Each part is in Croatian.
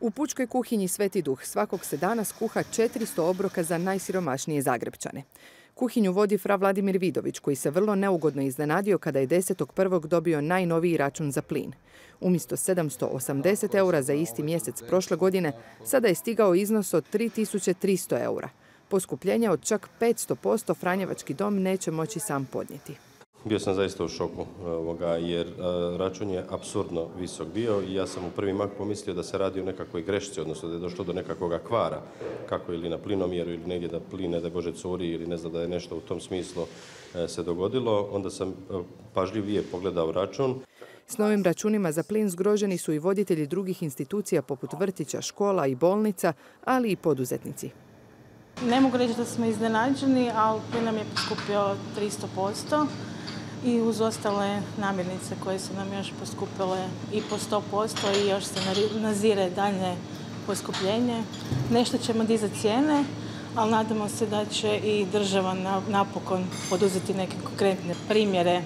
U pučkoj kuhinji Sveti duh svakog se danas kuha 400 obroka za najsiromašnije Zagrebčane. Kuhinju vodi fra Vladimir Vidović, koji se vrlo neugodno iznenadio kada je 10.1. dobio najnoviji račun za plin. Umjesto 780 eura za isti mjesec prošle godine, sada je stigao iznos od 3300 eura. Poskupljenje od čak 500% Franjevački dom neće moći sam podnijeti. Bio sam zaista u šoku ovoga, jer račun je apsurdno visok bio i ja sam u prvi mak pomislio da se radi o nekakvoj grešci, odnosno da je došlo do nekakvog kvara, kako ili na plinomjeru ili negdje da pline da Bože curi ili ne znam da je nešto u tom smislu e, se dogodilo. Onda sam e, pažljivije pogledao račun. S novim računima za plin zgroženi su i voditelji drugih institucija poput vrtića, škola i bolnica, ali i poduzetnici. Ne mogu reći da smo iznenađeni, ali plin nam je poskupio 300% i uz ostale namirnice koje su nam još poskupile i po 100% i još se nazire dalje poskupljenje. Nešto ćemo dizati cijene, ali nadamo se da će i država napokon poduzeti neke konkretne primjere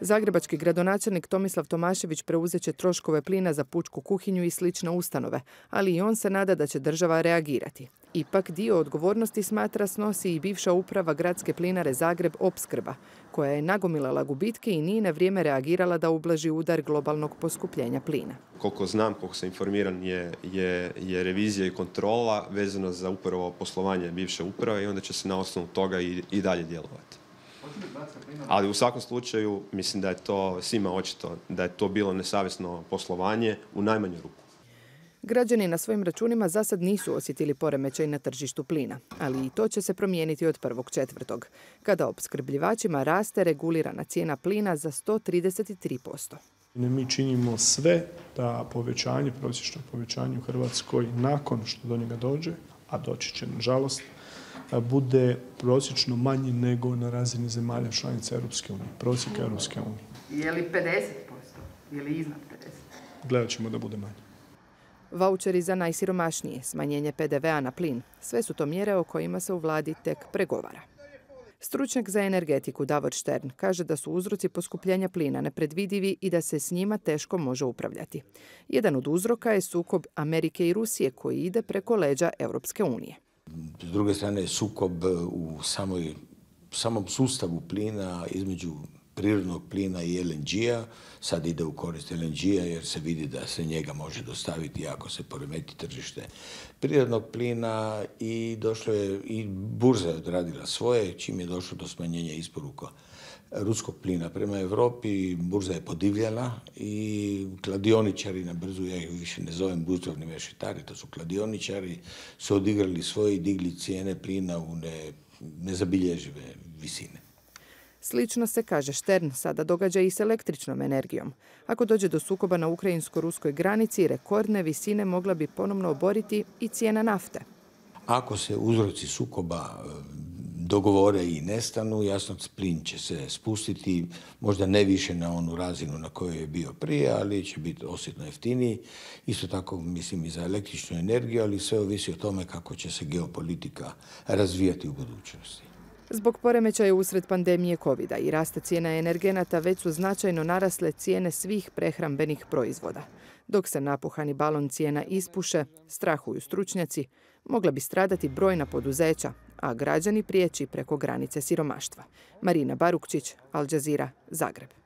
Zagrebački gradonačelnik Tomislav Tomašević preuzet će troškove plina za pučku kuhinju i slične ustanove, ali i on se nada da će država reagirati. Ipak dio odgovornosti smatra snosi i bivša uprava gradske plinare Zagreb Opskrba, koja je nagomilala gubitke i nije na vrijeme reagirala da ublaži udar globalnog poskupljenja plina. Koliko znam, koliko sam informiran, je, je, je revizija i kontrola vezano za upravo poslovanje bivše uprave i onda će se na osnovu toga i, i dalje djelovati. Ali u svakom slučaju mislim da je to svima očito da je to bilo nesavjesno poslovanje u najmanju ruku. Građani na svojim računima za sad nisu osjetili poremećaj na tržištu plina, ali i to će se promijeniti od prvog četvrtog, kada opskrbljivačima raste regulirana cijena plina za 133%. Mi činimo sve da povećanje, prosječno povećanje u Hrvatskoj nakon što do njega dođe, a doći će nažalost, bude prosječno manji nego na razini zemalja članica Europske unije, prosjeka Europske unije. Je li 50%? Je li iznad 50%? Gledat ćemo da bude manje. Voucheri za najsiromašnije, smanjenje PDV-a na plin, sve su to mjere o kojima se u vladi tek pregovara. Stručnjak za energetiku Davor Štern kaže da su uzroci poskupljenja plina nepredvidivi i da se s njima teško može upravljati. Jedan od uzroka je sukob Amerike i Rusije koji ide preko leđa Europske unije. S druge strane, sukob u samoj, samom sustavu plina između prirodnog plina i LNG-a. Sad ide u korist LNG-a jer se vidi da se njega može dostaviti ako se poremeti tržište prirodnog plina i došlo je i burza je odradila svoje čim je došlo do smanjenja isporuka ruskog plina prema Europi, burza je podivljala i kladioničari na brzu, ja ih više ne zovem burzovni mešetari, to su kladioničari, su odigrali svoje i digli cijene plina u ne, nezabilježive visine. Slično se, kaže Štern, sada događa i s električnom energijom. Ako dođe do sukoba na ukrajinsko-ruskoj granici, rekordne visine mogla bi ponovno oboriti i cijena nafte. Ako se uzroci sukoba dogovore i nestanu, jasno plin će se spustiti, možda ne više na onu razinu na kojoj je bio prije, ali će biti osjetno jeftiniji. Isto tako mislim i za električnu energiju, ali sve ovisi o tome kako će se geopolitika razvijati u budućnosti. Zbog poremećaja usred pandemije covid i rasta cijena energenata već su značajno narasle cijene svih prehrambenih proizvoda. Dok se napuhani balon cijena ispuše, strahuju stručnjaci, mogla bi stradati brojna poduzeća, a građani prijeći preko granice siromaštva. Marina Barukčić, Al Jazeera, Zagreb.